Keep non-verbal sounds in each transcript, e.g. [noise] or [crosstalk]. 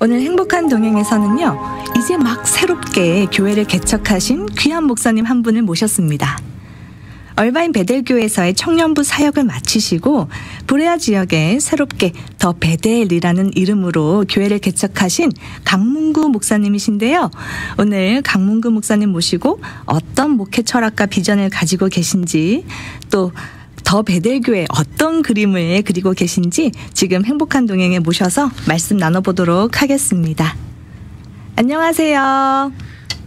오늘 행복한 동행에서는요, 이제 막 새롭게 교회를 개척하신 귀한 목사님 한 분을 모셨습니다. 얼바인 베델교에서의 청년부 사역을 마치시고 브레아 지역에 새롭게 더 베델이라는 이름으로 교회를 개척하신 강문구 목사님이신데요. 오늘 강문구 목사님 모시고 어떤 목회 철학과 비전을 가지고 계신지 또 더 베델교회 어떤 그림을 그리고 계신지 지금 행복한 동행에 모셔서 말씀 나눠보도록 하겠습니다. 안녕하세요.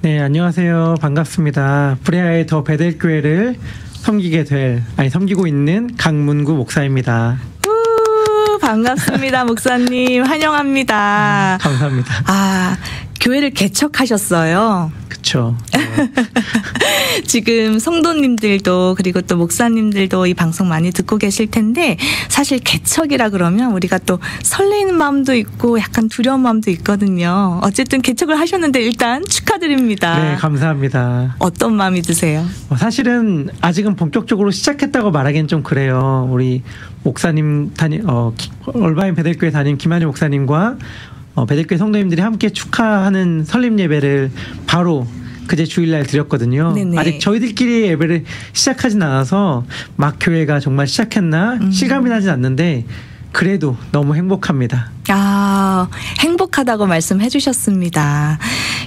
네, 안녕하세요. 반갑습니다. 브레아의 더 베델교회를 섬기게 될, 아니, 섬기고 있는 강문구 목사입니다. 우, 반갑습니다, [laughs] 목사님. 환영합니다. 감사합니다. 아, 교회를 개척하셨어요. 그쵸. [laughs] [laughs] 지금 성도님들도 그리고 또 목사님들도 이 방송 많이 듣고 계실 텐데 사실 개척이라 그러면 우리가 또 설레이는 마음도 있고 약간 두려운 마음도 있거든요. 어쨌든 개척을 하셨는데 일단 축하드립니다. 네, 감사합니다. 어떤 마음이 드세요? 어, 사실은 아직은 본격적으로 시작했다고 말하기엔 좀 그래요. 우리 목사님 담임, 어, 기- 얼바인 베델교회 담임 김한희 목사님과 어, 베델교회 성도님들이 함께 축하하는 설립 예배를 바로 그제 주일날 드렸거든요. 네네. 아직 저희들끼리 예배를 시작하진 않아서 막 교회가 정말 시작했나 음. 실감이 나진 않는데 그래도 너무 행복합니다. 아, 행복하다고 말씀해 주셨습니다.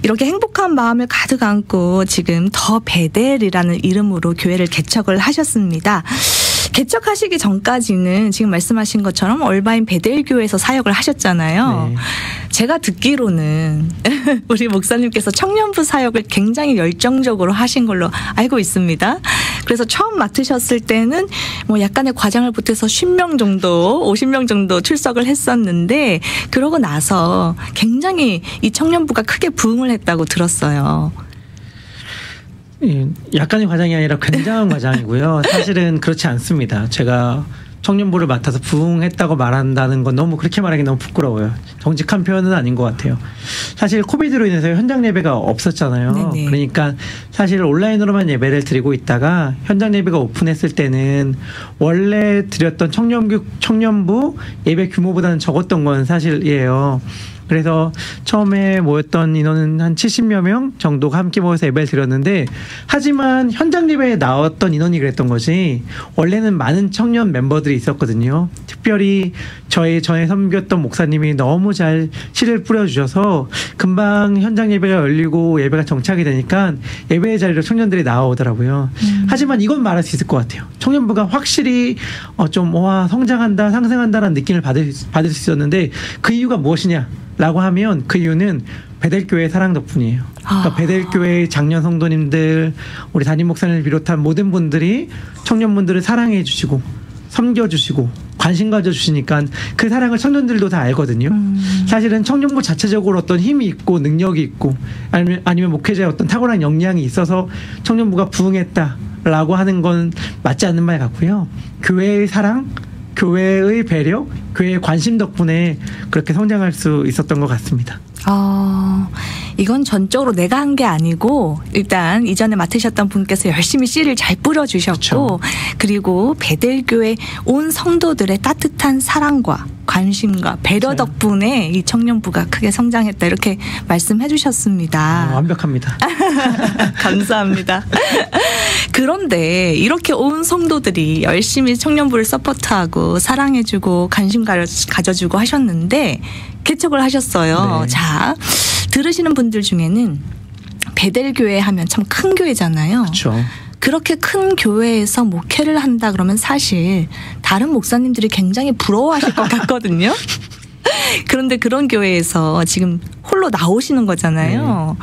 이렇게 행복한 마음을 가득 안고 지금 더 베델이라는 이름으로 교회를 개척을 하셨습니다. 개척하시기 전까지는 지금 말씀하신 것처럼 얼바인 베델교에서 사역을 하셨잖아요. 네. 제가 듣기로는 [laughs] 우리 목사님께서 청년부 사역을 굉장히 열정적으로 하신 걸로 알고 있습니다. 그래서 처음 맡으셨을 때는 뭐 약간의 과장을 보태서 10명 정도, 50명 정도 출석을 했었는데 그러고 나서 굉장히 이 청년부가 크게 부흥을 했다고 들었어요. 예, 약간의 과장이 아니라 굉장한 과장이고요. 사실은 그렇지 않습니다. 제가 청년부를 맡아서 부흥했다고 말한다는 건 너무 그렇게 말하기 너무 부끄러워요. 정직한 표현은 아닌 것 같아요. 사실 코비드로 인해서 현장 예배가 없었잖아요. 네네. 그러니까 사실 온라인으로만 예배를 드리고 있다가 현장 예배가 오픈했을 때는 원래 드렸던 청년부 청년부 예배 규모보다는 적었던 건 사실이에요. 그래서 처음에 모였던 인원은 한 70여 명 정도가 함께 모여서 예배를 드렸는데 하지만 현장 예배에 나왔던 인원이 그랬던 것이 원래는 많은 청년 멤버들이 있었거든요. 특별히 저희 전에 섬겼던 목사님이 너무 잘 씨를 뿌려주셔서 금방 현장 예배가 열리고 예배가 정착이 되니까 예배의 자리로 청년들이 나오더라고요. 하지만 이건 말할 수 있을 것 같아요. 청년부가 확실히 어, 좀, 와, 성장한다, 상승한다라는 느낌을 받을, 받을 수 있었는데 그 이유가 무엇이냐? 라고 하면 그 이유는 베델교회 사랑 덕분이에요. 그러니까 아. 베델교회 장년 성도님들, 우리 담임 목사님을 비롯한 모든 분들이 청년분들을 사랑해 주시고 섬겨 주시고 관심 가져 주시니까 그 사랑을 청년들도 다 알거든요. 음. 사실은 청년부 자체적으로 어떤 힘이 있고 능력이 있고 아니면 아니면 목회자의 어떤 탁월한 역량이 있어서 청년부가 부흥했다 라고 하는 건 맞지 않는 말 같고요. 교회의 사랑, 교회의 배려, 교회의 관심 덕분에 그렇게 성장할 수 있었던 것 같습니다. 어, 이건 전적으로 내가 한 게 아니고 일단 이전에 맡으셨던 분께서 열심히 씨를 잘 뿌려 주셨고 그쵸. 그리고 베델교회 온 성도들의 따뜻한 사랑과 관심과 배려 맞아요. 덕분에 이 청년부가 크게 성장했다 이렇게 말씀해 아, 주셨습니다. 완벽합니다. [laughs] 감사합니다. 그런데 이렇게 온 성도들이 열심히 청년부를 서포트하고 사랑해 주고 관심 가려- 가져주고 하셨는데 개척을 하셨어요. 네. 자, 들으시는 분들 중에는 베델교회 하면 참 큰 교회잖아요. 그렇죠. 그렇게 큰 교회에서 목회를 한다 그러면 사실 다른 목사님들이 굉장히 부러워하실 것 같거든요. [laughs] 그런데 그런 교회에서 지금 홀로 나오시는 거잖아요.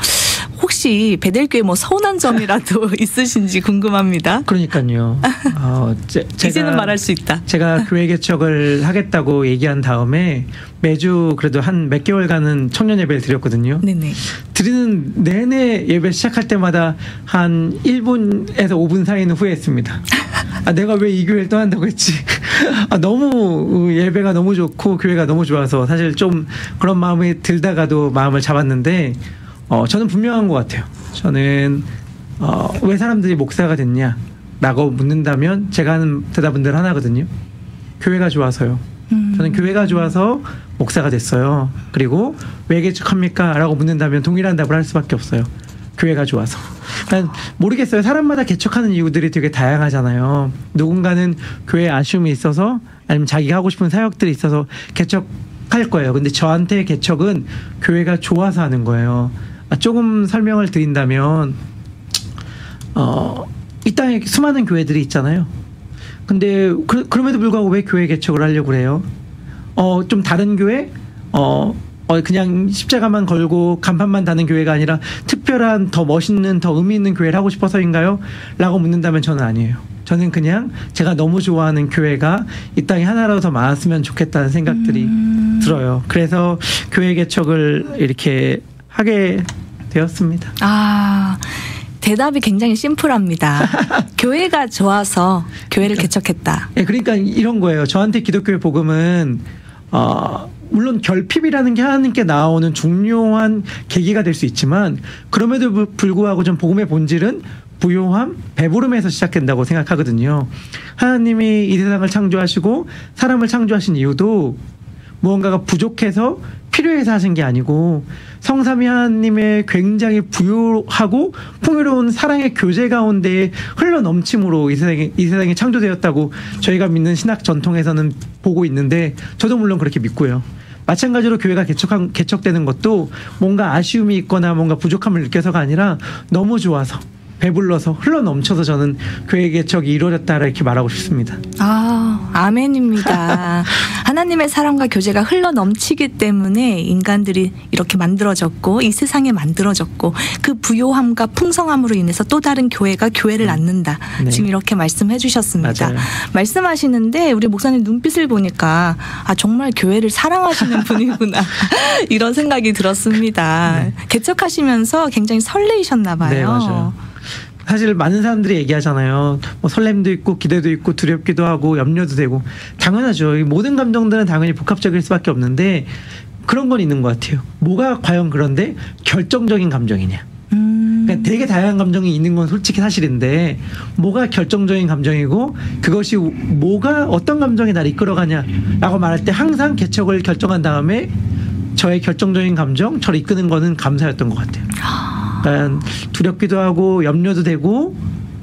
혹시 베델교회 뭐 서운한 점이라도 [laughs] 있으신지 궁금합니다. 그러니까요. 어, 제, [laughs] 제가 이제는 말할 수 있다. 제가 교회 개척을 하겠다고 얘기한 다음에 매주 그래도 한 몇 개월간은 청년 예배를 드렸거든요. 네네. 드리는 내내 예배 시작할 때마다 한 1분에서 5분 사이는 후회했습니다. [laughs] 아, 내가 왜 이 교회를 떠난다고 했지? 아, 너무 예배가 너무 좋고 교회가 너무 좋아서 사실 좀 그런 마음이 들다가도 마음을 잡았는데 어, 저는 분명한 것 같아요. 저는 어, 왜 사람들이 목사가 됐냐? 라고 묻는다면 제가 하는 대답은 늘 하나거든요. 교회가 좋아서요. 음. 저는 교회가 좋아서 목사가 됐어요. 그리고 왜 개척합니까? 라고 묻는다면 동일한 답을 할 수밖에 없어요. 교회가 좋아서. 모르겠어요. 사람마다 개척하는 이유들이 되게 다양하잖아요. 누군가는 교회에 아쉬움이 있어서 아니면 자기가 하고 싶은 사역들이 있어서 개척할 거예요. 근데 저한테 개척은 교회가 좋아서 하는 거예요. 아, 조금 설명을 드린다면 어, 이 땅에 수많은 교회들이 있잖아요. 근데 그, 그럼에도 불구하고 왜 교회 개척을 하려고 그래요? 어, 좀 다른 교회? 어, 어, 그냥 십자가만 걸고 간판만 다는 교회가 아니라 특별한 더 멋있는 더 의미 있는 교회를 하고 싶어서인가요? 라고 묻는다면 저는 아니에요. 저는 그냥 제가 너무 좋아하는 교회가 이 땅에 하나라도 더 많았으면 좋겠다는 생각들이 음. 들어요. 그래서 교회 개척을 이렇게 하게 되었습니다. 아, 대답이 굉장히 심플합니다. [laughs] 교회가 좋아서 교회를 개척했다. 예, 그러니까 이런 거예요. 저한테 기독교의 복음은 어 물론 결핍이라는 게 하나님께 나오는 중요한 계기가 될 수 있지만 그럼에도 불- 불구하고 좀 복음의 본질은 부요함, 배부름에서 시작된다고 생각하거든요. 하나님이 이 세상을 창조하시고 사람을 창조하신 이유도 무언가가 부족해서 필요해서 하신 게 아니고 성삼위 하나님의 굉장히 부유하고 풍요로운 사랑의 교제 가운데 흘러 넘침으로 이 세상에 이 세상이 창조되었다고 저희가 믿는 신학 전통에서는 보고 있는데 저도 물론 그렇게 믿고요. 마찬가지로 교회가 개척한 개척되는 것도 뭔가 아쉬움이 있거나 뭔가 부족함을 느껴서가 아니라 너무 좋아서 배불러서 흘러 넘쳐서 저는 교회 개척이 이루어졌다 이렇게 말하고 싶습니다. 아, 아멘입니다. [laughs] 하나님의 사랑과 교제가 흘러 넘치기 때문에 인간들이 이렇게 만들어졌고 이 세상에 만들어졌고 그 부요함과 풍성함으로 인해서 또 다른 교회가 교회를 낳는다. 네. 지금 이렇게 말씀해 주셨습니다. 맞아요. 말씀하시는데 우리 목사님 눈빛을 보니까 아 정말 교회를 사랑하시는 분이구나 [laughs] 이런 생각이 들었습니다. 개척하시면서 굉장히 설레이셨나 봐요. 네, 맞아요. 사실 많은 사람들이 얘기하잖아요. 뭐 설렘도 있고 기대도 있고 두렵기도 하고 염려도 되고 당연하죠. 이 모든 감정들은 당연히 복합적일 수밖에 없는데 그런 건 있는 것 같아요. 뭐가 과연 그런데 결정적인 감정이냐? 음, 그러니까 되게 다양한 감정이 있는 건 솔직히 사실인데 뭐가 결정적인 감정이고 그것이 뭐가 어떤 감정이 나를 이끌어가냐라고 말할 때 항상 개척을 결정한 다음에 저의 결정적인 감정 저를 이끄는 거는 감사였던 것 같아요. 그러니까 두렵기도 하고 염려도 되고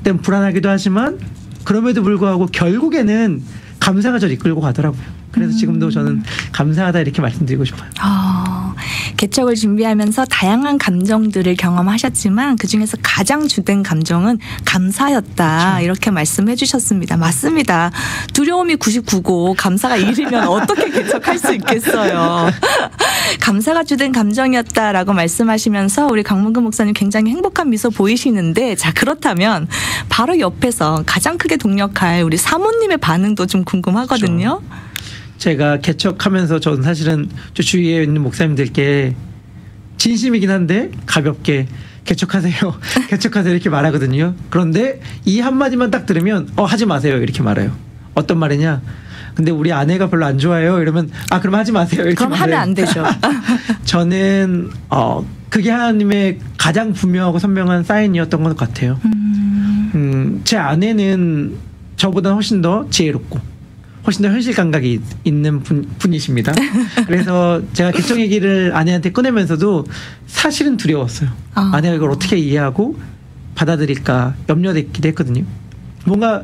때는 불안하기도 하지만 그럼에도 불구하고 결국에는 감사가 저를 이끌고 가더라고요. 그래서 지금도 저는 감사하다 이렇게 말씀드리고 싶어요. 아, 개척을 준비하면서 다양한 감정들을 경험하셨지만 그 중에서 가장 주된 감정은 감사였다. 그렇죠. 이렇게 말씀해 주셨습니다. 맞습니다. 두려움이 99고 감사가 1이면 어떻게 개척할 수 있겠어요. [laughs] 감사가 주된 감정이었다라고 말씀하시면서 우리 강문근 목사님 굉장히 행복한 미소 보이시는데 자 그렇다면 바로 옆에서 가장 크게 동력할 우리 사모님의 반응도 좀 궁금하거든요. 제가 개척하면서 저는 사실은 저 주위에 있는 목사님들께 진심이긴 한데 가볍게 개척하세요. [laughs] 개척하세요. 이렇게 말하거든요. 그런데 이 한마디만 딱 들으면 어, 하지 마세요. 이렇게 말해요. 어떤 말이냐. 근데 우리 아내가 별로 안 좋아해요. 이러면 아, 그럼 하지 마세요. 그럼 하면 말해요. 안 되죠. [laughs] 저는 어, 그게 하나님의 가장 분명하고 선명한 사인이었던 것 같아요. 음, 음, 제 아내는 저보다 훨씬 더 지혜롭고 훨씬 더 현실 감각이 있- 있는 분, 분이십니다. [laughs] 그래서 제가 개척 얘기를 아내한테 꺼내면서도 사실은 두려웠어요. 아. 아내가 이걸 어떻게 이해하고 받아들일까 염려됐기도 했거든요. 뭔가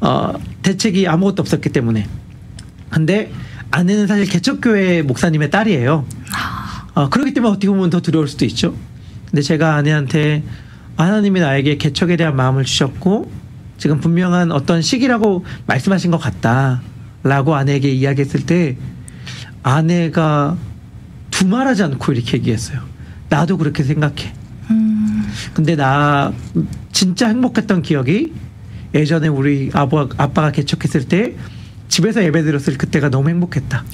어, 대책이 아무것도 없었기 때문에. 근데 아내는 사실 개척교회 목사님의 딸이에요. 어, 그렇기 때문에 어떻게 보면 더 두려울 수도 있죠. 근데 제가 아내한테 하나님이 나에게 개척에 대한 마음을 주셨고 지금 분명한 어떤 시기라고 말씀하신 것 같다. 라고 아내에게 이야기했을 때 아내가 두말하지 않고 이렇게 얘기했어요. 나도 그렇게 생각해. 음, 근데 나 진짜 행복했던 기억이 예전에 우리 아빠가 개척했을 때 집에서 예배 드렸을 그때가 너무 행복했다.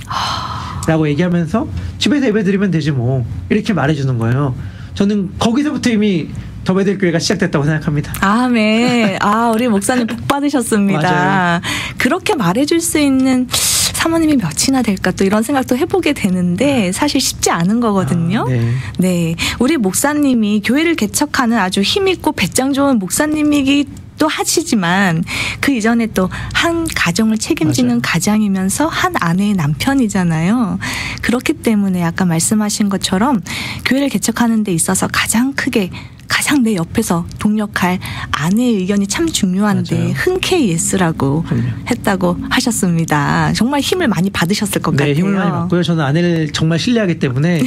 라고 얘기하면서 집에서 예배 드리면 되지 뭐. 이렇게 말해주는 거예요. 저는 거기서부터 이미 더베델 교회가 시작됐다고 생각합니다. 아멘. 아, 우리 목사님 복 받으셨습니다. 그렇게 말해줄 수 있는 사모님이 몇이나 될까 또 이런 생각도 해보게 되는데 사실 쉽지 않은 거거든요. 아, 네. 네. 우리 목사님이 교회를 개척하는 아주 힘있고 배짱 좋은 목사님이기 또 하시지만 그 이전에 또 한 가정을 책임지는 맞아요. 가장이면서 한 아내의 남편이잖아요. 그렇기 때문에 아까 말씀하신 것처럼 교회를 개척하는 데 있어서 가장 크게 가장 내 옆에서 동역할 아내의 의견이 참 중요한데 맞아요. 흔쾌히 yes라고 그럼요. 했다고 하셨습니다. 정말 힘을 많이 받으셨을 것 네, 같아요. 힘을 많이 받고요. 저는 아내를 정말 신뢰하기 때문에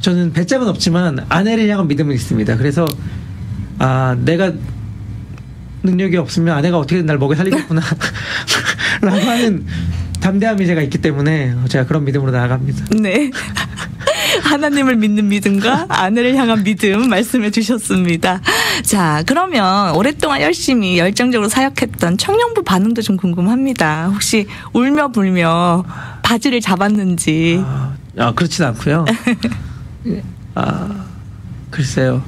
저는 배짱은 없지만 아내를 향한 믿음은 있습니다. 그래서 아 내가 능력이 없으면 아내가 어떻게든 날 먹여 살리겠구나 [laughs] 라고 하는 담대함이 제가 있기 때문에 제가 그런 믿음으로 나아갑니다. 네. [laughs] 하나님을 믿는 믿음과 아내를 향한 믿음 말씀해 주셨습니다. 자, 그러면 오랫동안 열심히 열정적으로 사역했던 청년부 반응도 좀 궁금합니다. 혹시 울며 불며 바지를 잡았는지. 아, 아 그렇진 않고요. [laughs] 아 글쎄요.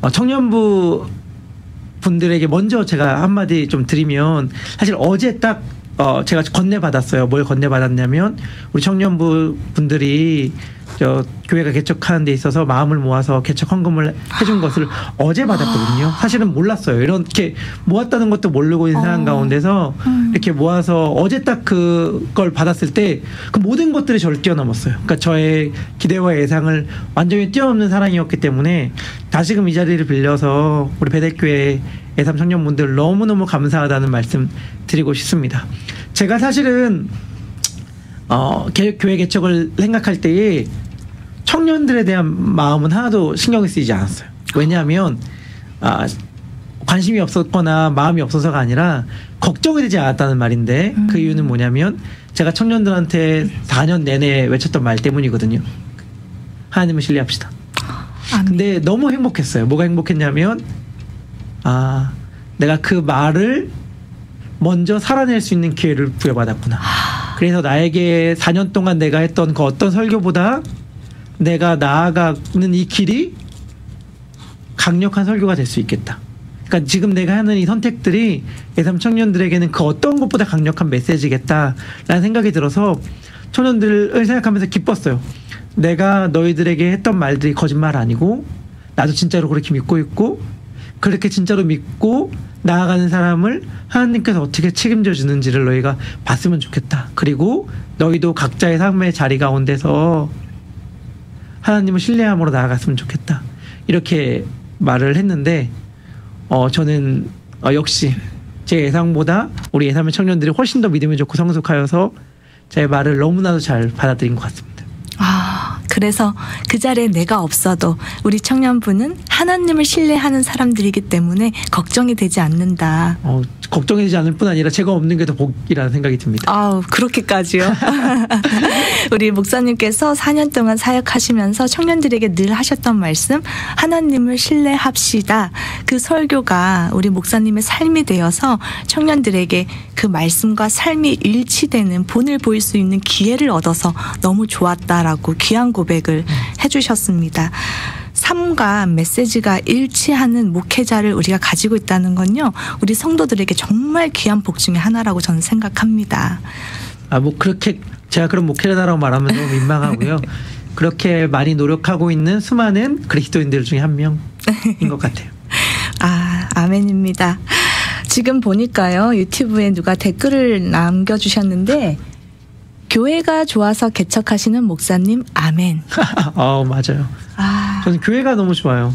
어, 청년부 분들에게 먼저 제가 한마디 좀 드리면 사실 어제 딱 어, 제가 건네 받았어요. 뭘 건네 받았냐면 우리 청년부 분들이 저 교회가 개척하는 데 있어서 마음을 모아서 개척 헌금을 해준 것을 어제 받았거든요. 사실은 몰랐어요. 이렇게 모았다는 것도 모르고 있는 상황 어. 가운데서 음. 이렇게 모아서 어제 딱 그걸 받았을 때 그 모든 것들이 저를 뛰어넘었어요. 그러니까 저의 기대와 예상을 완전히 뛰어넘는 사랑이었기 때문에 다시금 이 자리를 빌려서 우리 배대교회 예삼 청년분들 너무너무 감사하다는 말씀 드리고 싶습니다. 제가 사실은 어, 개- 교회 개척을 생각할 때에 청년들에 대한 마음은 하나도 신경이 쓰이지 않았어요. 왜냐하면 아, 관심이 없었거나 마음이 없어서가 아니라 걱정이 되지 않았다는 말인데 그 음. 이유는 뭐냐면 제가 청년들한테 4년 내내 외쳤던 말 때문이거든요. 하나님을 신뢰합시다. 아멘. 근데 너무 행복했어요. 뭐가 행복했냐면 아 내가 그 말을 먼저 살아낼 수 있는 기회를 부여받았구나. 그래서 나에게 4년 동안 내가 했던 그 어떤 설교보다 내가 나아가는 이 길이 강력한 설교가 될 수 있겠다. 그러니까 지금 내가 하는 이 선택들이 예삼 청년들에게는 그 어떤 것보다 강력한 메시지겠다라는 생각이 들어서 청년들을 생각하면서 기뻤어요. 내가 너희들에게 했던 말들이 거짓말 아니고 나도 진짜로 그렇게 믿고 있고 그렇게 진짜로 믿고 나아가는 사람을 하나님께서 어떻게 책임져 주는지를 너희가 봤으면 좋겠다. 그리고 너희도 각자의 삶의 자리 가운데서 하나님을 신뢰함으로 나아갔으면 좋겠다. 이렇게 말을 했는데 어 저는 어, 역시 제 예상보다 우리 예삼의 청년들이 훨씬 더 믿음이 좋고 성숙하여서 제 말을 너무나도 잘 받아들인 것 같습니다. 아, 그래서 그 자리에 내가 없어도 우리 청년부는 하나님을 신뢰하는 사람들이기 때문에 걱정이 되지 않는다. 어, 걱정되지 않을 뿐 아니라 제가 없는 게 더 복이라는 생각이 듭니다. 아우, 그렇게까지요. [laughs] 우리 목사님께서 4년 동안 사역하시면서 청년들에게 늘 하셨던 말씀, 하나님을 신뢰합시다. 그 설교가 우리 목사님의 삶이 되어서 청년들에게 그 말씀과 삶이 일치되는 본을 보일 수 있는 기회를 얻어서 너무 좋았다라고 귀한 고백을 해주셨습니다. 삶과 메시지가 일치하는 목회자를 우리가 가지고 있다는 건요, 우리 성도들에게 정말 귀한 복 중에 하나라고 저는 생각합니다. 아, 뭐 그렇게 제가 그런 목회자라고 말하면 너무 민망하고요. [laughs] 그렇게 많이 노력하고 있는 수많은 그리스도인들 중에 한 명인 [laughs] 것 같아요. 아, 아멘입니다. 지금 보니까요, 유튜브에 누가 댓글을 남겨주셨는데, 교회가 좋아서 개척하시는 목사님, 아멘. [laughs] 어, 맞아요. 아, 저는 교회가 너무 좋아요.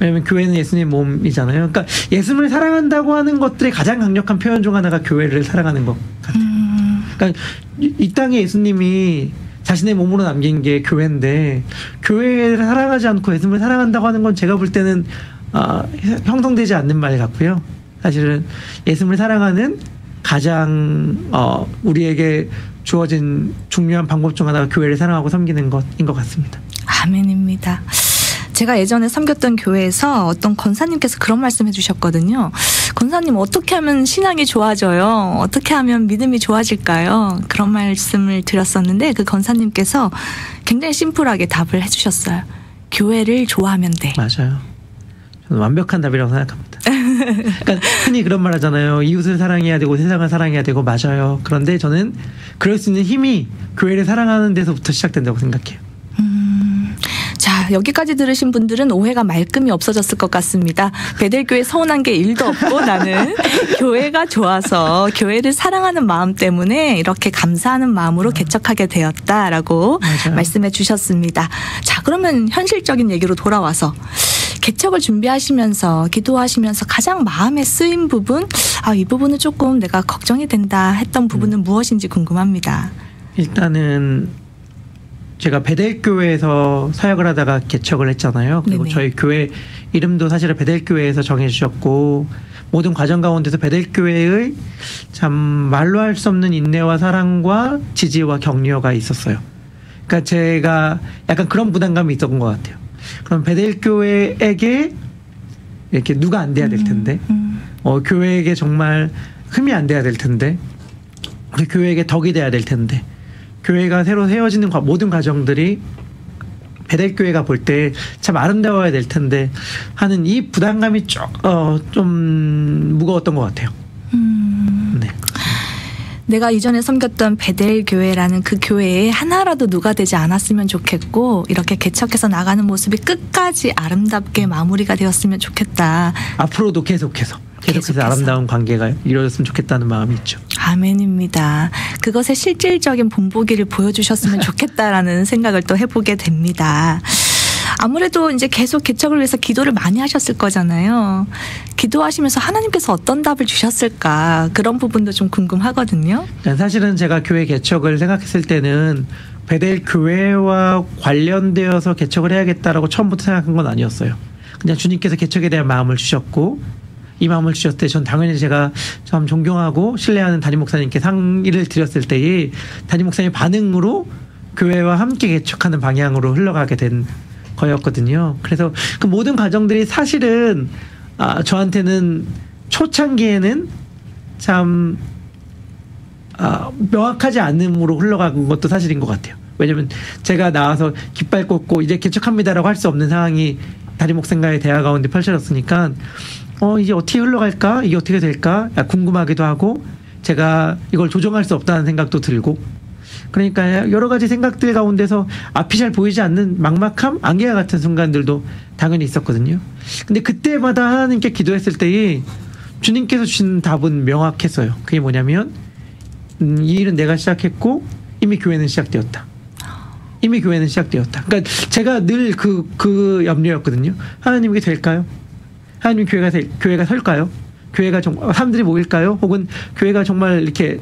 왜냐면 교회는 예수님 몸이잖아요. 그러니까 예수님을 사랑한다고 하는 것들의 가장 강력한 표현 중 하나가 교회를 사랑하는 것 같아요. 음, 그러니까 이, 이 땅에 예수님이 자신의 몸으로 남긴 게 교회인데 교회를 사랑하지 않고 예수님을 사랑한다고 하는 건 제가 볼 때는 아, 형성되지 않는 말 같고요. 사실은 예수님을 사랑하는 가장 어, 우리에게 주어진 중요한 방법 중 하나가 교회를 사랑하고 섬기는 것인 것 같습니다. 아멘입니다. 제가 예전에 섬겼던 교회에서 어떤 권사님께서 그런 말씀 해주셨거든요. 권사님, 어떻게 하면 신앙이 좋아져요? 어떻게 하면 믿음이 좋아질까요? 그런 말씀을 드렸었는데, 그 권사님께서 굉장히 심플하게 답을 해주셨어요. 교회를 좋아하면 돼. 맞아요. 완벽한 답이라고 생각합니다. [laughs] 그러니까 흔히 그런 말 하잖아요. 이웃을 사랑해야 되고 세상을 사랑해야 되고 맞아요. 그런데 저는 그럴 수 있는 힘이 교회를 사랑하는 데서부터 시작된다고 생각해요. 음, 자, 여기까지 들으신 분들은 오해가 말끔히 없어졌을 것 같습니다. 베델교회 서운한 게 일도 없고 나는 [laughs] 교회가 좋아서 교회를 사랑하는 마음 때문에 이렇게 감사하는 마음으로 개척하게 되었다라고 맞아요. 말씀해 주셨습니다. 자, 그러면 현실적인 얘기로 돌아와서 개척을 준비하시면서 기도하시면서 가장 마음에 쓰인 부분, 아, 이 부분은 조금 내가 걱정이 된다 했던 부분은 무엇인지 궁금합니다. 일단은 제가 베델교회에서 사역을 하다가 개척을 했잖아요. 그리고 네네. 저희 교회 이름도 사실은 베델교회에서 정해주셨고 모든 과정 가운데서 베델교회의 참 말로 할 수 없는 인내와 사랑과 지지와 격려가 있었어요. 그러니까 제가 약간 그런 부담감이 있었던 것 같아요. 그럼 베델 교회에게 이렇게 누가 안 돼야 될 텐데 음, 어, 교회에게 정말 흠이 안 돼야 될 텐데, 우리 교회에게 덕이 돼야 될 텐데, 교회가 새로 세워지는 과- 모든 과정들이 베델 교회가 볼 때 참 아름다워야 될 텐데 하는 이 부담감이 좀, 어, 좀 무거웠던 것 같아요. 음. 네. 내가 이전에 섬겼던 베델 교회라는 그 교회에 하나라도 누가 되지 않았으면 좋겠고 이렇게 개척해서 나가는 모습이 끝까지 아름답게 마무리가 되었으면 좋겠다. 앞으로도 계속해서, 계속해서 계속해서. 아름다운 관계가 이루어졌으면 좋겠다는 마음이 있죠. 아멘입니다. 그것의 실질적인 본보기를 보여주셨으면 좋겠다라는 생각을 또 해보게 됩니다. 아무래도 이제 계속 개척을 위해서 기도를 많이 하셨을 거잖아요. 기도하시면서 하나님께서 어떤 답을 주셨을까 그런 부분도 좀 궁금하거든요. 그러니까 사실은 제가 교회 개척을 생각했을 때는 베델 교회와 관련되어서 개척을 해야겠다라고 처음부터 생각한 건 아니었어요. 그냥 주님께서 개척에 대한 마음을 주셨고 이 마음을 주셨을 때 전 당연히 제가 참 존경하고 신뢰하는 담임 목사님께 상의를 드렸을 때에 담임 목사님 반응으로 교회와 함께 개척하는 방향으로 흘러가게 된 거였거든요. 그래서 그 모든 과정들이 사실은 아, 저한테는 초창기에는 참 아, 명확하지 않음으로 흘러간 것도 사실인 것 같아요. 왜냐면 제가 나와서 깃발 꽂고 이제 개척합니다라고 할 수 없는 상황이 다리 목생과의 대화 가운데 펼쳐졌으니까 어 이제 어떻게 흘러갈까 이게 어떻게 될까 야, 궁금하기도 하고 제가 이걸 조정할 수 없다는 생각도 들고 그러니까 여러 가지 생각들 가운데서 앞이 잘 보이지 않는 막막함 안개와 같은 순간들도 당연히 있었거든요. 근데 그때마다 하나님께 기도했을 때에 주님께서 주신 답은 명확했어요. 그게 뭐냐면 음, 이 일은 내가 시작했고 이미 교회는 시작되었다. 이미 교회는 시작되었다. 그러니까 제가 늘 그그 염려였거든요. 하나님께 될까요? 하나님 교회가 될- 교회가 설까요? 교회가 정 사람들이 모일까요? 혹은 교회가 정말 이렇게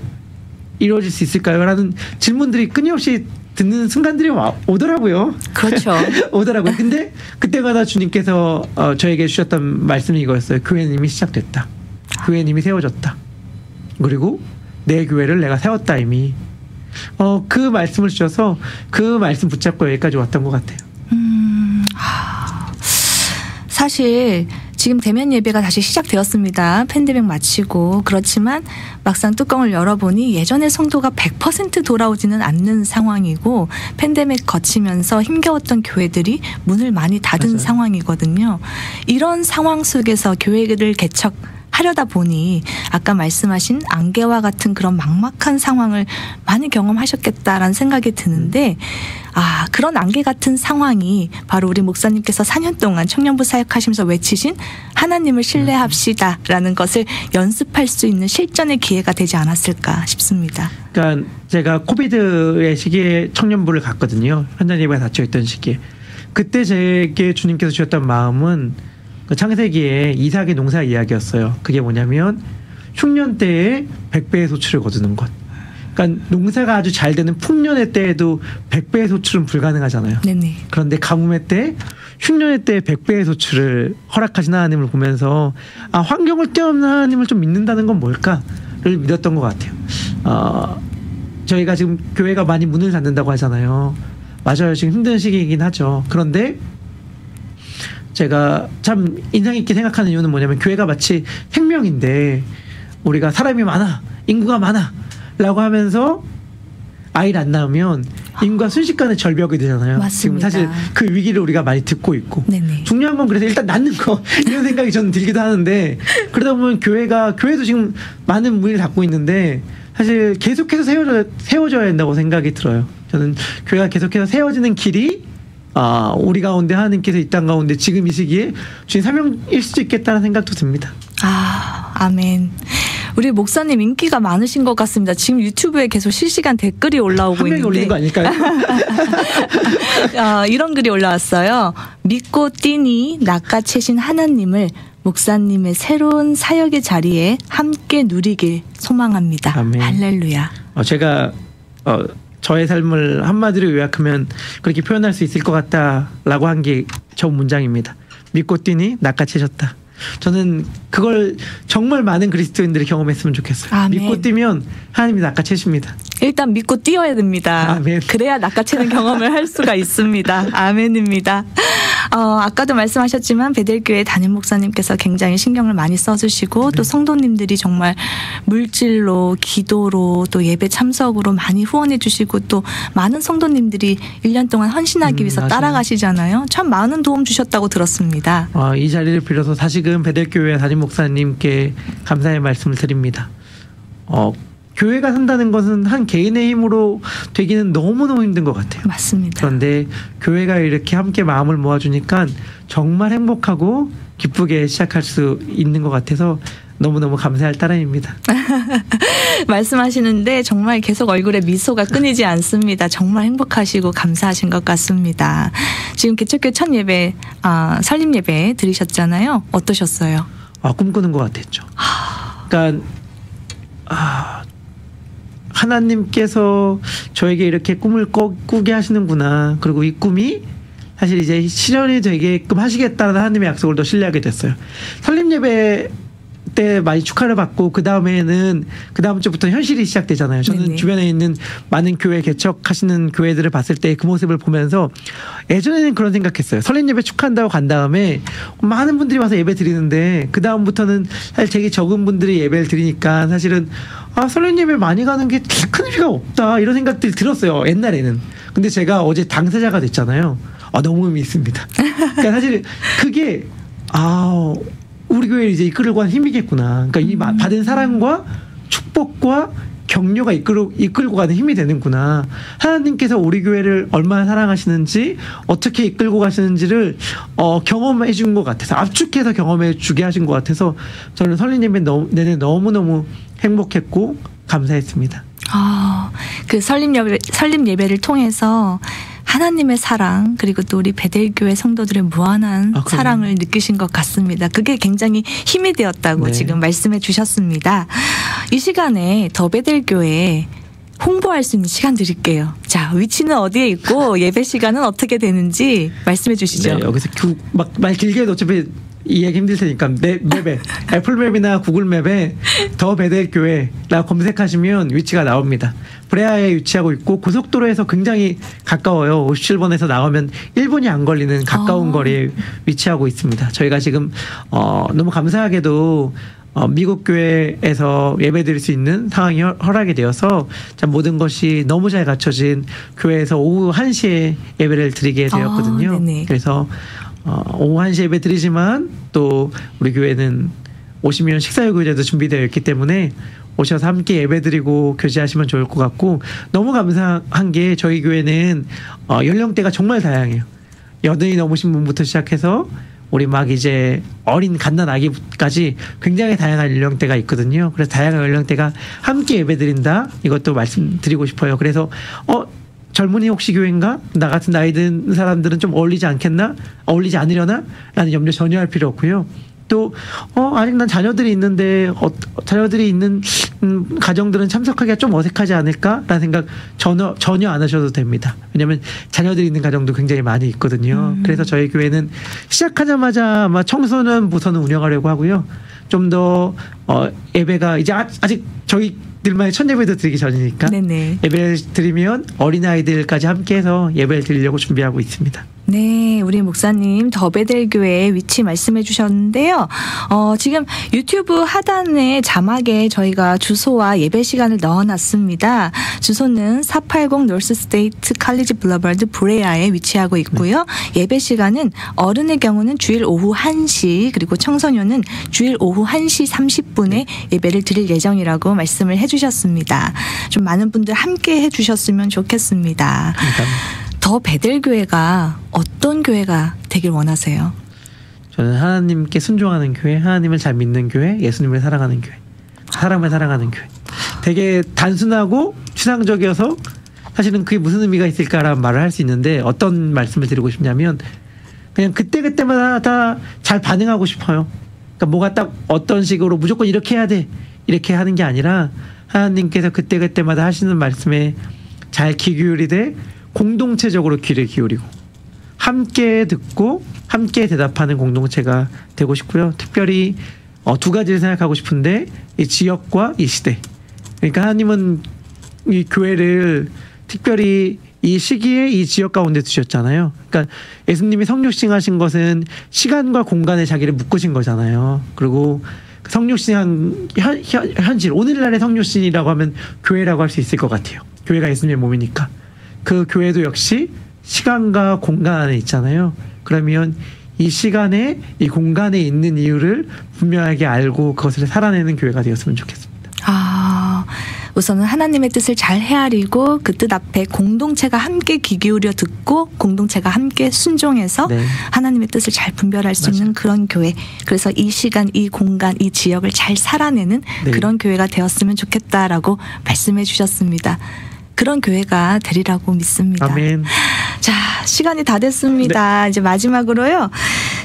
이루어질 수 있을까요?라는 질문들이 끊임없이 듣는 순간들이 와, 오더라고요. 그렇죠. [laughs] 오더라고요. 근데 그때마다 주님께서 어, 저에게 주셨던 말씀이 이거였어요. 교회는 이미 시작됐다. 교회는 이미 세워졌다. 그리고 내 교회를 내가 세웠다 이미. 어, 그 말씀을 주셔서 그 말씀 붙잡고 여기까지 왔던 것 같아요. 음, 하, 사실 지금 대면 예배가 다시 시작되었습니다. 팬데믹 마치고 그렇지만 막상 뚜껑을 열어보니 예전의 성도가 100% 돌아오지는 않는 상황이고 팬데믹 거치면서 힘겨웠던 교회들이 문을 많이 닫은 맞아요. 상황이거든요. 이런 상황 속에서 교회를 개척 하려다 보니 아까 말씀하신 안개와 같은 그런 막막한 상황을 많이 경험하셨겠다라는 생각이 드는데 아 그런 안개 같은 상황이 바로 우리 목사님께서 4년 동안 청년부 사역하시면서 외치신 하나님을 신뢰합시다라는 것을 연습할 수 있는 실전의 기회가 되지 않았을까 싶습니다. 그러니까 제가 코비드의 시기에 청년부를 갔거든요. 현장 예배가 닫혀 있던 시기에. 그때 제게 주님께서 주셨던 마음은 그 창세기의 이삭의 농사 이야기였어요. 그게 뭐냐면 흉년 때에 백배의 소출을 거두는 것. 그러니까 농사가 아주 잘 되는 풍년의 때에도 백배의 소출은 불가능하잖아요. 네네. 그런데 가뭄의 때 흉년의 때 백배의 소출을 허락하신 하나님을 보면서 아 환경을 뛰어넘는 하나님을 좀 믿는다는 건 뭘까를 믿었던 것 같아요. 어, 저희가 지금 교회가 많이 문을 닫는다고 하잖아요. 맞아요. 지금 힘든 시기이긴 하죠. 그런데 제가 참 인상 깊게 생각하는 이유는 뭐냐면 교회가 마치 생명인데 우리가 사람이 많아 인구가 많아라고 하면서 아이를 안 낳으면 인구가 순식간에 절벽이 되잖아요. 지금 맞습니다. 사실 그 위기를 우리가 많이 듣고 있고 네네. 중요한 건 그래서 일단 낳는 거 [laughs] 이런 생각이 저는 들기도 하는데 그러다 보면 교회가 교회도 지금 많은 문을 닫고 있는데 사실 계속해서 세워져 세워져야 된다고 생각이 들어요. 저는 교회가 계속해서 세워지는 길이 아, 우리 가운데 하나님께서 이 땅 가운데 지금 이 시기에 주신 사명일 수도 있겠다는 생각도 듭니다. 아, 아멘. 우리 목사님 인기가 많으신 것 같습니다. 지금 유튜브에 계속 실시간 댓글이 올라오고 있는데 올리는 거 아닐까요? 어, [laughs] 이런 글이 올라왔어요. 믿고 뛰니 낚아채신 하나님을 목사님의 새로운 사역의 자리에 함께 누리길 소망합니다. 아멘. 할렐루야. 어, 제가 어, 저의 삶을 한마디로 요약하면 그렇게 표현할 수 있을 것 같다라고 한 게 저 문장입니다. 믿고 뛰니 낚아채셨다. 저는 그걸 정말 많은 그리스도인들이 경험했으면 좋겠어요. 아멘. 믿고 뛰면 하나님이 낚아채십니다. 일단 믿고 뛰어야 됩니다. 아멘. 그래야 낚아채는 경험을 할 수가 있습니다. 아멘입니다. 어, 아까도 말씀하셨지만 베델교회 담임 목사님께서 굉장히 신경을 많이 써주시고 또 성도님들이 정말 물질로 기도로 또 예배 참석으로 많이 후원해 주시고 또 많은 성도님들이 1년 동안 헌신하기 음, 위해서 맞아요. 따라가시잖아요. 참 많은 도움 주셨다고 들었습니다. 어, 이 자리를 빌어서 다시금 베델교회 담임 목사님께 감사의 말씀을 드립니다. 어, 교회가 산다는 것은 한 개인의 힘으로 되기는 너무너무 힘든 것 같아요. 맞습니다. 그런데 교회가 이렇게 함께 마음을 모아주니까 정말 행복하고 기쁘게 시작할 수 있는 것 같아서 너무너무 감사할 따름입니다. [laughs] 말씀하시는데 정말 계속 얼굴에 미소가 끊이지 않습니다. 정말 행복하시고 감사하신 것 같습니다. 지금 개척교 첫 예배, 아, 설립 예배 들으셨잖아요. 어떠셨어요? 아, 꿈꾸는 것 같았죠. 그러니까 아, 하나님께서 저에게 이렇게 꿈을 꿔, 꾸게 하시는구나. 그리고 이 꿈이 사실 이제 실현이 되게끔 하시겠다는 하나님의 약속을 더 신뢰하게 됐어요. 설립 예배 때 많이 축하를 받고 그 다음에는 그 다음 주부터 현실이 시작되잖아요. 저는 네네. 주변에 있는 많은 교회 개척하시는 교회들을 봤을 때 그 모습을 보면서 예전에는 그런 생각했어요. 설립 예배 축하한다고 간 다음에 많은 분들이 와서 예배 드리는데 그 다음부터는 사실 되게 적은 분들이 예배를 드리니까 사실은 아 설립 예배 많이 가는 게 큰 의미가 없다 이런 생각들이 들었어요. 옛날에는. 근데 제가 어제 당사자가 됐잖아요. 아 너무 의미 있습니다. 그러니까 사실 그게 아 우리 교회를 이제 이끌고 간 힘이겠구나. 그러니까 이 마- 받은 사랑과 축복과 격려가 이끌고, 이끌고 가는 힘이 되는구나. 하나님께서 우리 교회를 얼마나 사랑하시는지, 어떻게 이끌고 가시는지를, 어, 경험해 준 것 같아서, 압축해서 경험해 주게 하신 것 같아서, 저는 설리님의 내내 너무너무 행복했고, 감사했습니다. 아, 그 설립 예배, 설립 예배를 통해서 하나님의 사랑 그리고 또 우리 베델교회 성도들의 무한한 아. 사랑을 느끼신 것 같습니다. 그게 굉장히 힘이 되었다고 네. 지금 말씀해 주셨습니다. 이 시간에 더 베델교회 홍보할 수 있는 시간 드릴게요. 자, 위치는 어디에 있고 예배 시간은 어떻게 되는지 말씀해 주시죠. 네, 여기서 그, 막, 말 길게 해도 어차피 이해하기 힘들 테니까 맵, 맵에 애플 맵이나 구글 맵에 더 베델 교회라 검색하시면 위치가 나옵니다. 브레아에 위치하고 있고 고속도로에서 굉장히 가까워요. 57번에서 나오면 1분이 안 걸리는 가까운 아. 거리에 위치하고 있습니다. 저희가 지금 어, 너무 감사하게도 어, 미국 교회에서 예배 드릴 수 있는 상황이 허- 허락이 되어서 참 모든 것이 너무 잘 갖춰진 교회에서 오후 1시에 예배를 드리게 되었거든요. 아. 그래서 어, 오후 1시 예배 드리지만 또 우리 교회는 오시면 식사요구제도 준비되어 있기 때문에 오셔서 함께 예배 드리고 교제하시면 좋을 것 같고 너무 감사한 게 저희 교회는 어, 연령대가 정말 다양해요. 여든이 넘으신 분부터 시작해서 우리 막 이제 어린 갓난 아기까지 굉장히 다양한 연령대가 있거든요. 그래서 다양한 연령대가 함께 예배드린다 이것도 말씀드리고 싶어요. 그래서 어 젊은이 혹시 교회인가? 나 같은 나이 든 사람들은 좀 어울리지 않겠나? 어울리지 않으려나? 라는 염려 전혀 할 필요 없고요. 또, 어, 아직 난 자녀들이 있는데, 어, 자녀들이 있는, 음, 가정들은 참석하기가 좀 어색하지 않을까? 라는 생각 전혀, 전혀 안 하셔도 됩니다. 왜냐면 자녀들이 있는 가정도 굉장히 많이 있거든요. 음. 그래서 저희 교회는 시작하자마자 아마 청소년부터는 운영하려고 하고요. 좀 더, 어, 예배가 이제 아- 아직 저희 들만의 첫 예배도 드리기 전이니까. 네네. 예배를 드리면 어린아이들까지 함께해서 예배를 드리려고 준비하고 있습니다. 네, 우리 목사님 더베델 교회 위치 말씀해 주셨는데요. 어, 지금 유튜브 하단에 자막에 저희가 주소와 예배 시간을 넣어 놨습니다. 주소는 480 노스 스테이트 칼리지 블러버드 브레아에 위치하고 있고요. 예배 시간은 어른의 경우는 주일 오후 1시, 그리고 청소년은 주일 오후 1시 30분에 예배를 드릴 예정이라고 말씀을 해 주셨습니다. 좀 많은 분들 함께 해 주셨으면 좋겠습니다. 감사합니다. 더 베델 교회가 어떤 교회가 되길 원하세요? 저는 하나님께 순종하는 교회, 하나님을 잘 믿는 교회, 예수님을 사랑하는 교회, 사람을 사랑하는 교회. 되게 단순하고 추상적이어서 사실은 그게 무슨 의미가 있을까라는 말을 할 수 있는데 어떤 말씀을 드리고 싶냐면 그냥 그때 그때마다 다 잘 반응하고 싶어요. 그러니까 뭐가 딱 어떤 식으로 무조건 이렇게 해야 돼 이렇게 하는 게 아니라 하나님께서 그때 그때마다 하시는 말씀에 잘 귀 기울이되 공동체적으로 귀를 기울이고 함께 듣고 함께 대답하는 공동체가 되고 싶고요. 특별히 어, 두 가지를 생각하고 싶은데 이 지역과 이 시대. 그러니까 하나님은 이 교회를 특별히 이 시기에 이 지역 가운데 두셨잖아요. 그러니까 예수님이 성육신 하신 것은 시간과 공간에 자기를 묶으신 거잖아요. 그리고 성육신 현, 현, 현실 오늘날의 성육신이라고 하면 교회라고 할 수 있을 것 같아요. 교회가 예수님의 몸이니까 그 교회도 역시 시간과 공간 안에 있잖아요. 그러면 이 시간에 이 공간에 있는 이유를 분명하게 알고 그것을 살아내는 교회가 되었으면 좋겠습니다. 아, 우선은 하나님의 뜻을 잘 헤아리고 그 뜻 앞에 공동체가 함께 귀 기울여 듣고 공동체가 함께 순종해서 네. 하나님의 뜻을 잘 분별할 수 맞아요. 있는 그런 교회. 그래서 이 시간, 이 공간, 이 지역을 잘 살아내는 네. 그런 교회가 되었으면 좋겠다라고 말씀해 주셨습니다. 그런 교회가 되리라고 믿습니다. 아멘. 자, 시간이 다 됐습니다. 네. 이제 마지막으로요.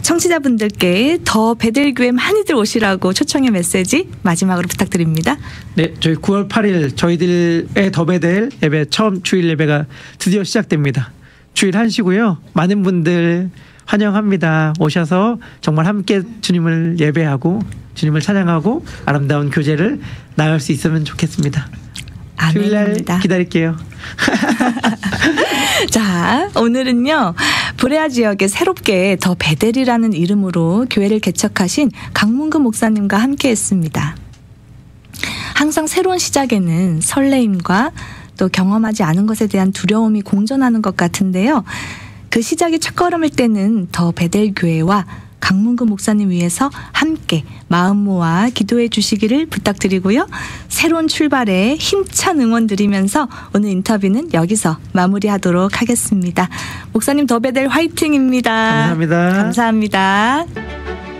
청취자분들께 더 베델교회 많이들 오시라고 초청의 메시지 마지막으로 부탁드립니다. 네, 저희 9월 8일 저희들의 더베델 예배 처음 주일 예배가 드디어 시작됩니다. 주일 한시고요. 많은 분들 환영합니다. 오셔서 정말 함께 주님을 예배하고 주님을 찬양하고 아름다운 교제를 나갈 수 있으면 좋겠습니다. 주일날 아멘입니다. 기다릴게요. [laughs] 자, 오늘은요. 브레아 지역에 새롭게 더 베델이라는 이름으로 교회를 개척하신 강문근 목사님과 함께 했습니다. 항상 새로운 시작에는 설레임과 또 경험하지 않은 것에 대한 두려움이 공존하는 것 같은데요. 그 시작의 첫걸음을 떼는 더 베델 교회와 강문근 목사님 위해서 함께 마음 모아 기도해 주시기를 부탁드리고요. 새로운 출발에 힘찬 응원 드리면서 오늘 인터뷰는 여기서 마무리하도록 하겠습니다. 목사님 더 베델 화이팅입니다. 감사합니다. 감사합니다.